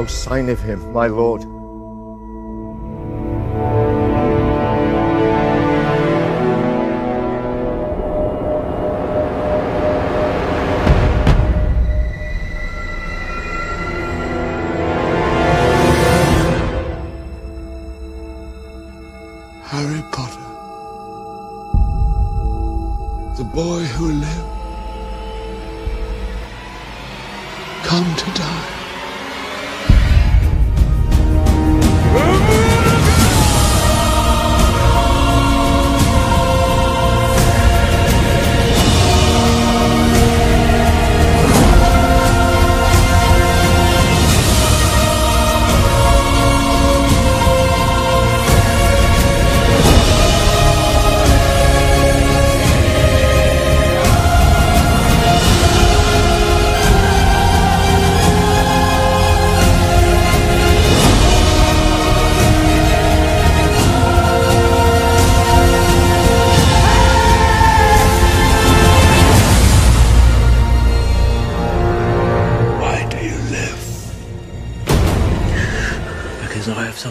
no sign of him, my lord. Harry Potter. The boy who lived. Come to die.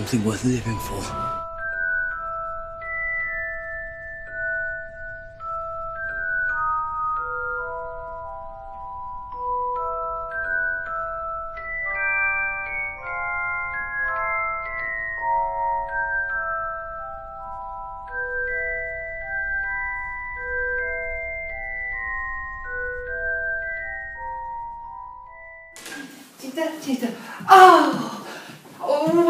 Something worth living for. Oh, oh,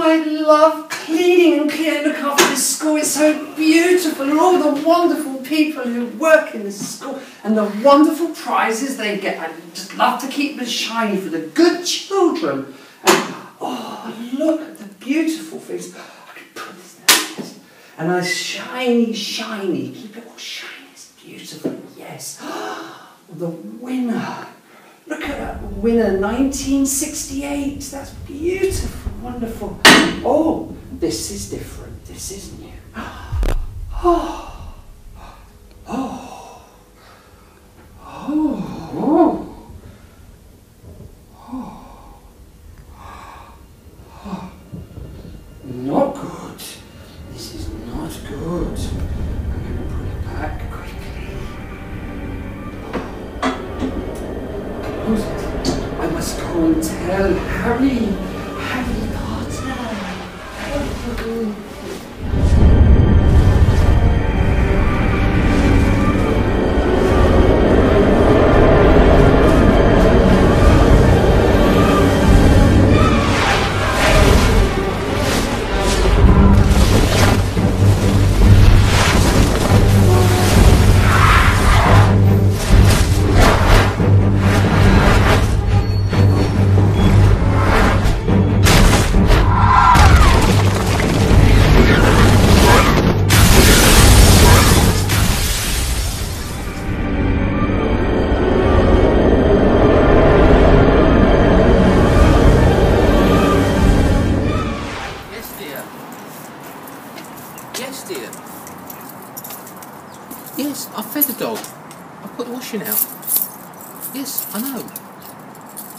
I love cleaning and cleaning look after this school. It's so beautiful, and all the wonderful people who work in this school, and the wonderful prizes they get. I just love to keep them shiny for the good children. And oh, look at the beautiful things. I could put this there. And I shiny, shiny. Keep it all shiny. It's beautiful. Yes. The winner. Look at that winner, 1968. That's beautiful, wonderful. Oh, this is different. This is new. Oh, oh, oh. Not good. This is not good. I'm going to put it back quickly. I must go and tell. Harry Mm-hmm.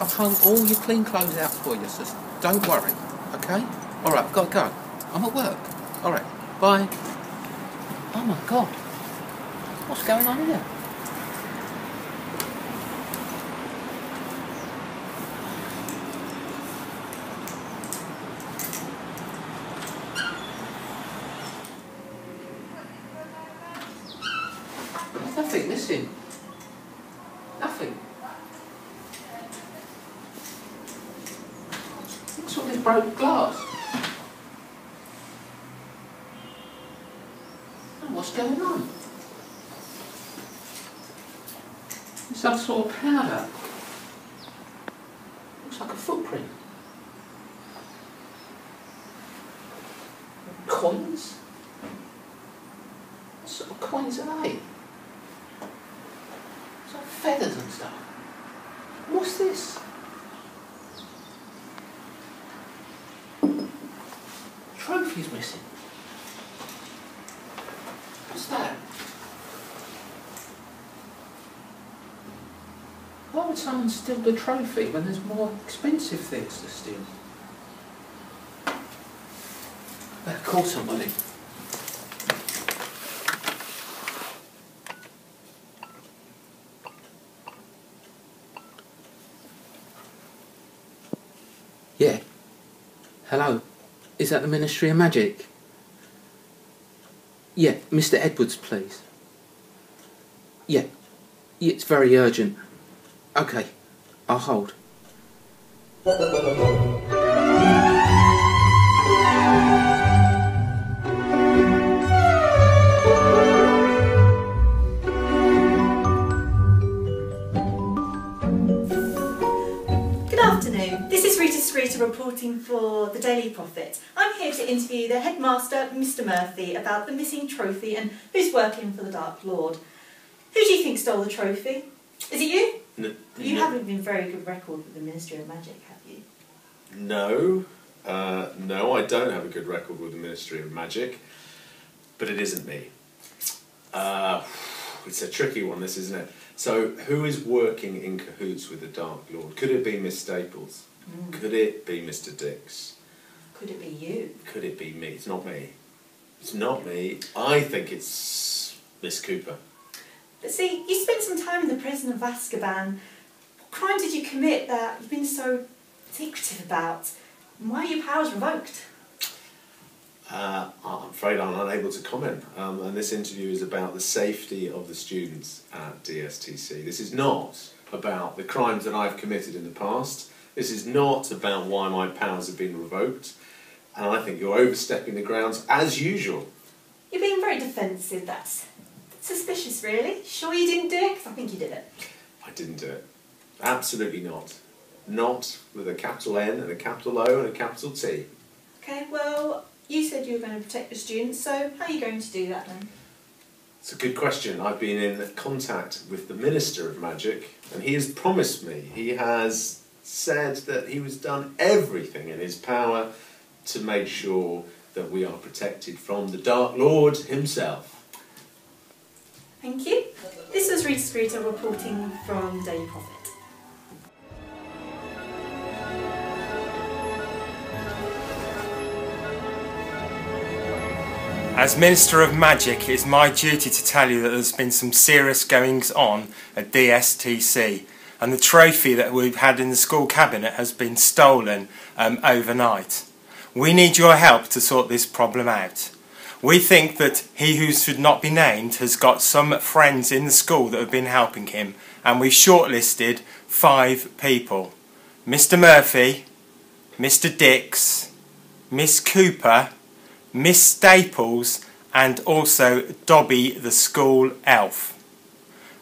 I've hung all your clean clothes out for you, so don't worry, okay? All right, I've got to go. I'm at work. All right, bye. Oh my God, what's going on here? Nothing missing. Nothing. Broken glass? What's going on? Some sort of powder. Looks like a footprint. Coins? What sort of coins are they? It's like feathers and stuff. What's this? he's missing. What's that? Why would someone steal the trophy when there's more expensive things to steal? Better call somebody. Yeah. Hello. Is that the Ministry of Magic? Yeah, Mr. Edwards, please. Yeah. it's very urgent. Okay. I'll hold. Interview the headmaster, Mr. Murphy, about the missing trophy and who's working for the Dark Lord. Who do you think stole the trophy? Is it you? N- You no- haven't been very good record with the Ministry of Magic, have you? No, uh, no, I don't have a good record with the Ministry of Magic, but it isn't me. Uh, it's a tricky one, this, isn't it? So, who is working in cahoots with the Dark Lord? Could it be Miss Staples? Could it be Mr. Dix? Could it be you? Could it be me? It's not me. It's not me. I think it's Miss Cooper. But see, you spent some time in the prison of Azkaban. What crime did you commit that you've been so secretive about? And why are your powers revoked? Uh, I'm afraid I'm unable to comment. Um, and this interview is about the safety of the students at DSTC. This is not about the crimes that I've committed in the past. This is not about why my powers have been revoked. And I think you're overstepping the grounds as usual. You're being very defensive. That's suspicious, really. Sure you didn't do it? 'Cause I think you did it. I didn't do it. Absolutely not. Not with a capital N and a capital O and a capital T. Okay, well, you said you were going to protect the students, so how are you going to do that then? It's a good question. I've been in contact with the Minister of Magic, and he has promised me, he has said that he has done everything in his power to make sure that we are protected from the Dark Lord himself. Thank you. This was Rita Skeeter reporting from Daily Prophet. As Minister of Magic, it is my duty to tell you that there's been some serious goings on at DSTC, and the trophy that we've had in the school cabinet has been stolen um, overnight. We need your help to sort this problem out. We think that he who should not be named has got some friends in the school that have been helping him, and we've shortlisted five people Mr. Murphy, Mr. Dix, Miss Cooper, Miss Staples, and also Dobby the school elf.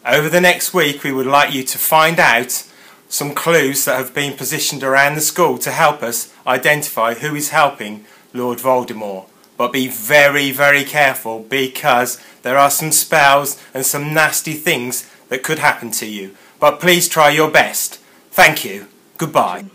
Over the next week, we would like you to find out some clues that have been positioned around the school to help us identify who is helping Lord Voldemort. But be very, very careful because there are some spells and some nasty things that could happen to you. But please try your best. Thank you. Goodbye.